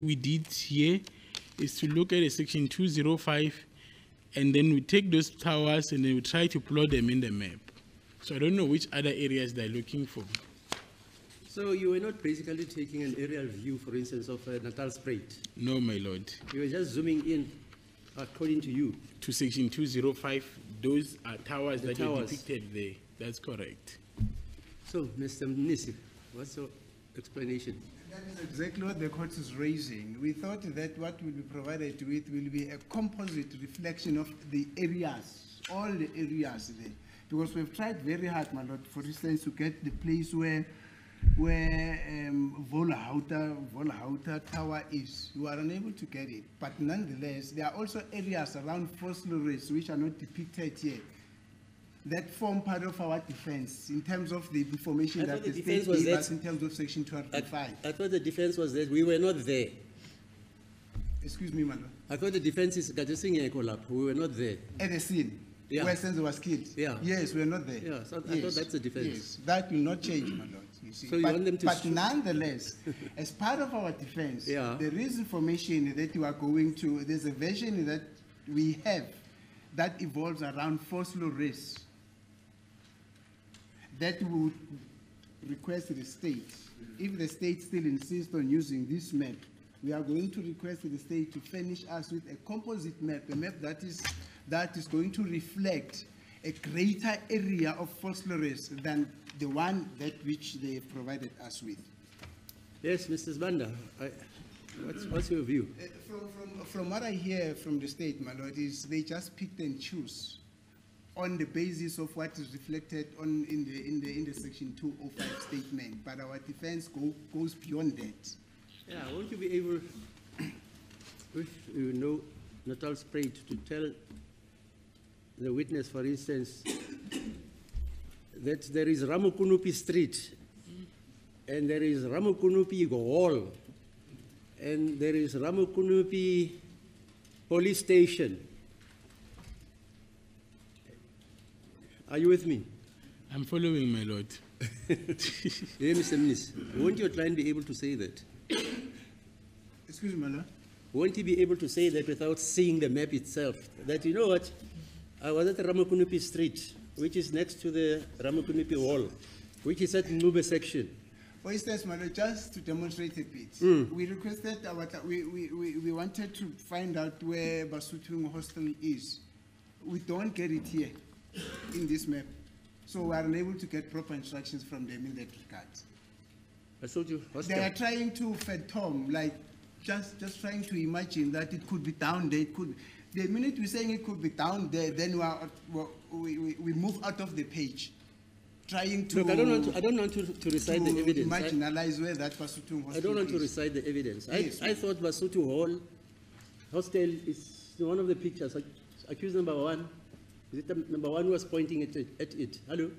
we did here is to look at a section 205 and then we take those towers and then we try to plot them in the map. So I don't know which other areas they're looking for. So you were not basically taking an aerial view, for instance, of uh, Natal Spruit. No, my lord. You were just zooming in, according to you. To section 205, those are towers The that towers. are depicted there. That's correct. So, Mr. Mnisi, what's your explanation? That is exactly what the court is raising. We thought that what will be provided with will be a composite reflection of the areas, all the areas there. Because we've tried very hard, my lord, for instance, to get the place where, where um, Volahauta, Volahauta Tower is. We are unable to get it. But nonetheless, there are also areas around Vosloorus which are not depicted here that form part of our defense in terms of the information I that thought the the defense state was gave that- us in terms of section two I, hundred and five. I thought the defense was that we were not there. Excuse me, Madam. I thought the defense is Gajesingeko lapho, we were not there. At the scene, Yeah. where Senzo was killed. Yeah. Yes, we're not there. Yeah, so I thought Yes, that's the defense. Yes, that will not change, my lord, you see. So you But- want them to But nonetheless, as part of our defense, Yeah. there is information that you are going to, there's a version that we have that evolves around Vosloorus that would request the state, if the state still insists on using this map, we are going to request the state to furnish us with a composite map, a map that is, that is going to reflect a greater area of Vosloorus than the one that which they provided us with. Yes, Mrs. Banda, I, what's, what's your view? Uh, From, from, from what I hear from the state, my lord, is they just pick and choose on the basis of what is reflected on, in the, in the, in the section two oh five statement, but our defense go, goes beyond that. Yeah, won't you be able, if you know Natal Spruit, to tell the witness, for instance, that there is Ramukunupi Street, and there is Ramukunupi Hall, and there is Ramukunupi Police Station. Are you with me? I'm following, my lord. Yeah, Mr. Mnisi, won't your client be able to say that? Excuse me, my lord. Won't he be able to say that without seeing the map itself? That, you know what, I was at Ramakunupi Street, which is next to the Ramakunupi Wall, which is at the Nube section. For instance, my lord, just to demonstrate a bit, Mm. we requested our, we, we, we, we wanted to find out where Basutung Hostel is. We don't get it here in this map. So we are unable to get proper instructions from them in that regard. I told you, They are trying to fathom, like, just, just trying to imagine that it could be down there, it could, the minute we're saying it could be down there, then we are, we, we, we move out of the page, trying to. Look, I don't want to, I don't want to, to recite the evidence. I- Marginalize where that Basutung I don't want to recite the evidence. I, Yes. I thought Basutu Hall, hostel is one of the pictures. Accused number one, is the number one was pointing at it, at it? Hello? Do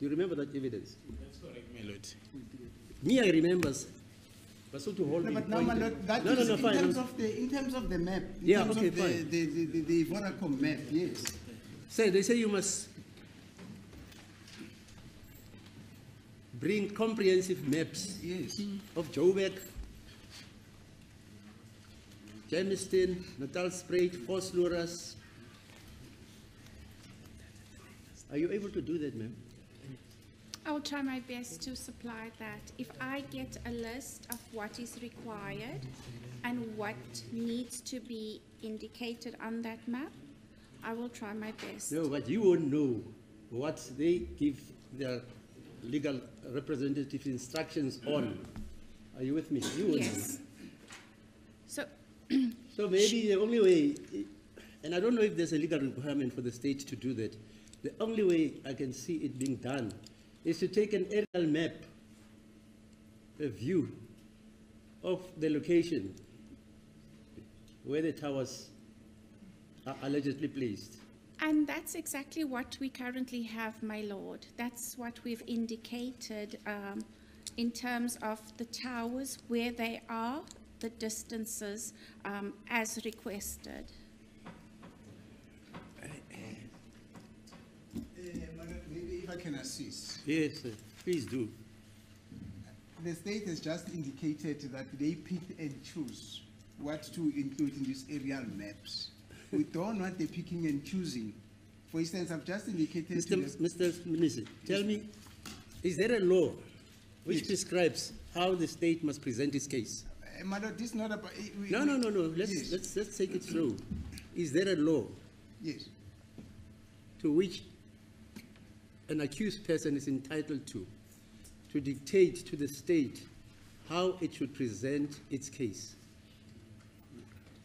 you remember that evidence? That's correct, my lord. Me, I remember Basutu Hall No, but now, my pointed. lord, that No, no, is no, in fine. terms of the, in terms of the map. in Yeah, terms okay, of the- fine. The, the, the, the Vodacom map, yes. Say, they say you must bring comprehensive maps Yes. of Joburg, Germiston, Natal Spruit, Vosloorus. Are you able to do that, ma'am? I will try my best to supply that. If I get a list of what is required and what needs to be indicated on that map, I will try my best. No, but you won't know what they give their legal representative instructions on. Are you with me? You won't know. Yes. So, So maybe the only way, and I don't know if there's a legal requirement for the state to do that, the only way I can see it being done is to take an aerial map, a view of the location where the towers are allegedly placed. and that's exactly what we currently have, my lord. That's what we've indicated um, in terms of the towers, where they are, the distances, um, as requested. Uh, Madam, Maybe if I can assist. Yes, sir. please do. the state has just indicated that they pick and choose what to include in these aerial maps. We don't want the picking and choosing. For instance, I've just indicated Mr. Mr. Mnisi, tell me, is there a law which Yes. prescribes how the state must present its case? Uh, this is not about. eh, we- No, we- no, no, no, let's, Yes, let's, let's take it slow. Is there a law Yes, to which an accused person is entitled to, to dictate to the state how it should present its case?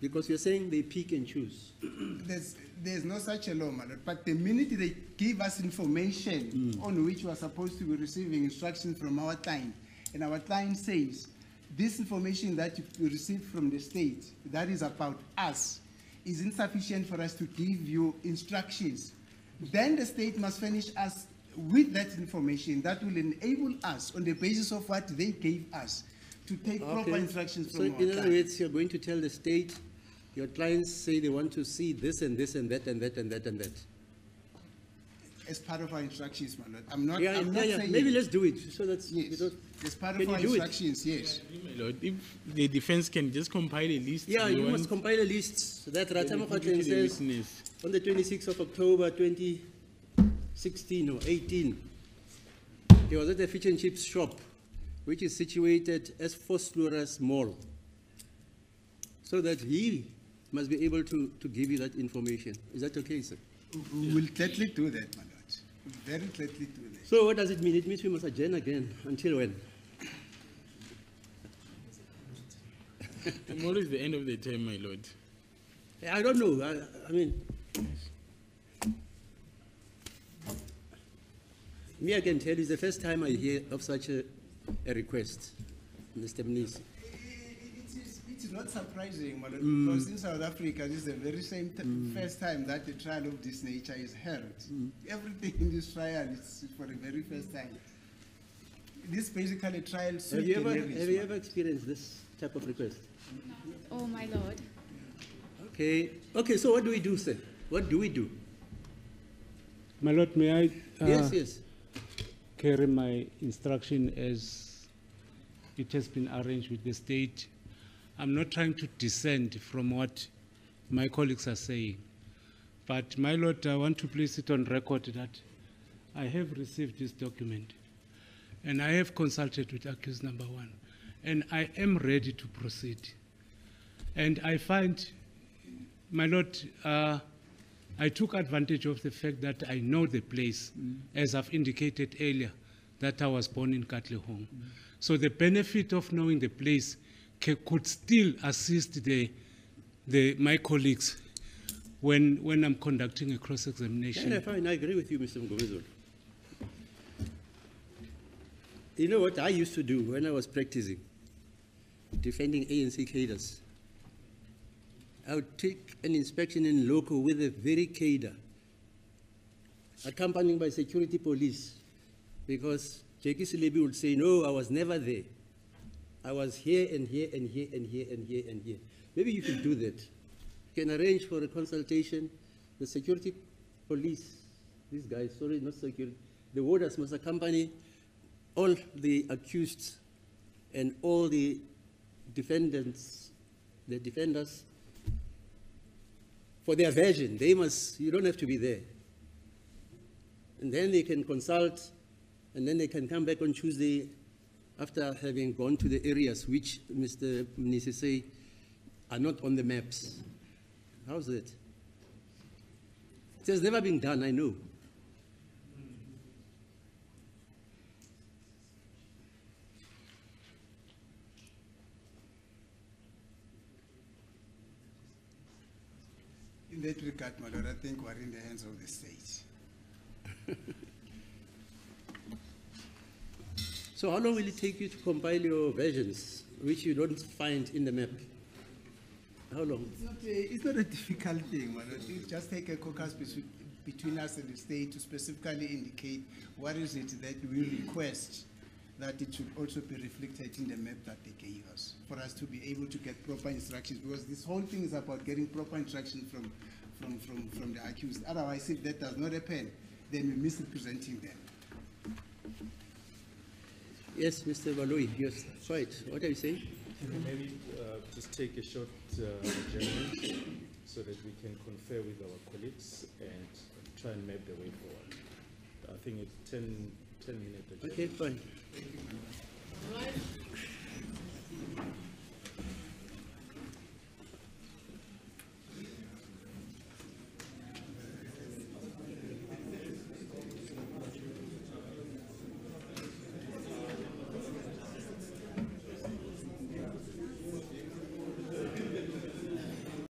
Because you're saying they pick and choose. there's, there's no such a law, my but the minute they give us information mm. on which we are supposed to be receiving instructions from our client, and our client says, this information that you received from the state, that is about us, is insufficient for us to give you instructions, then the state must furnish us with that information that will enable us, on the basis of what they gave us, to take proper Okay. instructions So from our in other words, you're going to tell the state, your clients say they want to see this and this and that and that and that and that. As part of our instructions, my lord. I'm not, Yeah, I'm yeah, not yeah, saying. maybe let's do it, so that's, Yes, as part Can of our do it? instructions, yes. My lord, if the defense can just compile a list. Yeah, we you must compile a list so that then we Ratama put it to Kgatleng the says, on the twenty-sixth of October, twenty sixteen or eighteen, he was at a fish and chips shop, which is situated as Vosloorus Mall. So that he must be able to, to give you that information. Is that okay, sir? We will gladly do that, my lord. Very gladly do that. So what does it mean? It means we must adjourn again. Until when? Tomorrow is the end of the term, my lord. I don't know. I, I mean, me, I can tell you, it's the first time I hear of such a, a request, Mr. Mnisi. It is, it is not surprising, my mm. lord, because in South Africa, this is the very same t- mm. first time that a trial of this nature is held. Mm. Everything in this trial is for the very first time. This is basically a trial Have you ever, generis, have you ever experienced this type of request? Oh, my lord. Okay. Okay, so what do we do, sir? What do we do? My lord, may I uh, Yes, yes. Carry my instruction as it has been arranged with the state? I'm not trying to dissent from what my colleagues are saying. But my lord, I want to place it on record that I have received this document and I have consulted with accused number one and I am ready to proceed. And I find, my lord, uh, I took advantage of the fact that I know the place, mm. as I've indicated earlier, that I was born in Katlehong. Mm. So the benefit of knowing the place ca- could still assist the, the, my colleagues when, when I'm conducting a cross-examination. yeah, fine. I agree with you, Mr. Mgomezulu. You know what I used to do when I was practicing, defending ANC cadres? I would take an inspection in local with a very cadre, accompanied by security police, because Jackie Selebi would say, no, I was never there. I was here and here and here and here and here and here. Maybe you could do that. You can arrange for a consultation. The security police, these guys, sorry, not security, the warders must accompany all the accused and all the defendants, the defenders, for their version. They must, you don't have to be there. And then they can consult, and then they can come back on Tuesday after having gone to the areas which Mr. Mnisi say are not on the maps. How's that? It has never been done, I know. In that regard, my lord, I think we're in the hands of the state. So how long will it take you to compile your versions, which you don't find in the map? How long? It's not a, it's not a difficult thing, my lord. Just take a caucus between, between us and the state to specifically indicate what is it that we request that it should also be reflected in the map that they gave us, for us to be able to get proper instructions, because this whole thing is about getting proper instructions from, from, from, from the accused. Otherwise, if that does not happen, then we're misrepresenting them. Yes, Mr. Baloi, yes, right. What are you saying? Can we maybe uh, just take a short uh, so that we can confer with our colleagues and try and map the way forward? I think it's 10, a minute. Okay, fine.